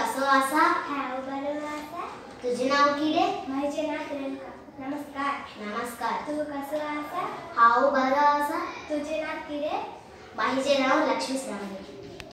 कसो आसा हांव बरो आसा तुझे नाव किडे म्हजें नांव प्रियंका नमस्कार नमस्कार तूं कसो आसा हांव बरो आसा तुजें नांव कितें माहीचे नाव लक्ष्मी सावंत